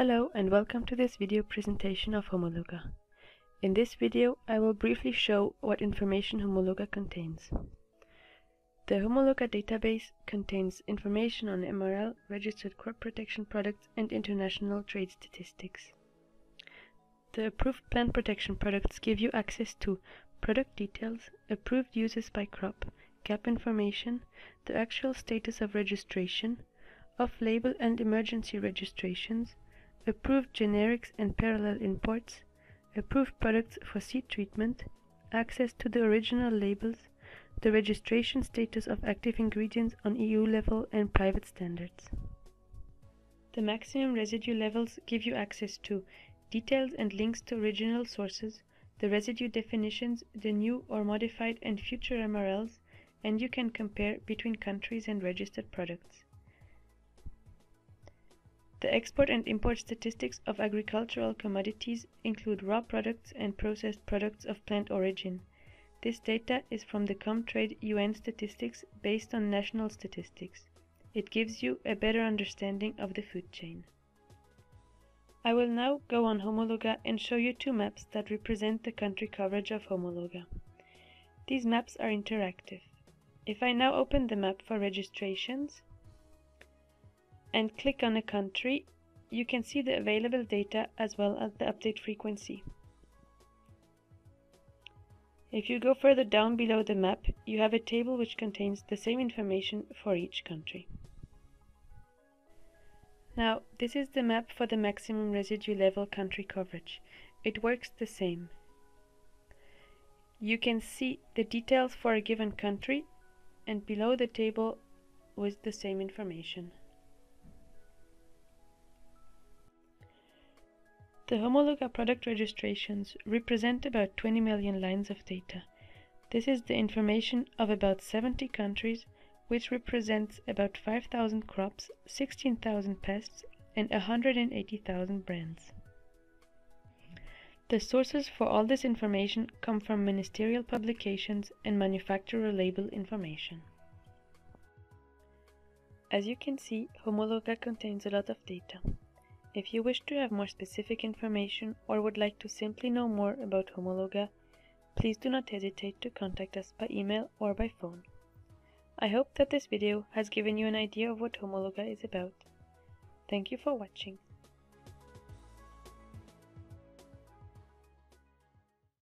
Hello and welcome to this video presentation of Homologa. In this video I will briefly show what information Homologa contains. The Homologa database contains information on MRL, registered crop protection products and international trade statistics. The approved plant protection products give you access to product details, approved uses by crop, gap information, the actual status of registration, off-label and emergency registrations, approved generics and parallel imports, approved products for seed treatment, access to the original labels, the registration status of active ingredients on EU level and private standards. The maximum residue levels give you access to details and links to original sources, the residue definitions, the new or modified and future MRLs, and you can compare between countries and registered products. The export and import statistics of agricultural commodities include raw products and processed products of plant origin. This data is from the Comtrade UN statistics based on national statistics. It gives you a better understanding of the food chain. I will now go on Homologa and show you two maps that represent the country coverage of Homologa. These maps are interactive. If I now open the map for registrations and click on a country, you can see the available data as well as the update frequency. If you go further down below the map, you have a table which contains the same information for each country. Now, this is the map for the maximum residue level country coverage. It works the same. You can see the details for a given country and below the table with the same information. The Homologa product registrations represent about 20 million lines of data. This is the information of about 70 countries, which represents about 5,000 crops, 16,000 pests, and 180,000 brands. The sources for all this information come from ministerial publications and manufacturer label information. As you can see, Homologa contains a lot of data. If you wish to have more specific information or would like to simply know more about Homologa, please do not hesitate to contact us by email or by phone. I hope that this video has given you an idea of what Homologa is about. Thank you for watching.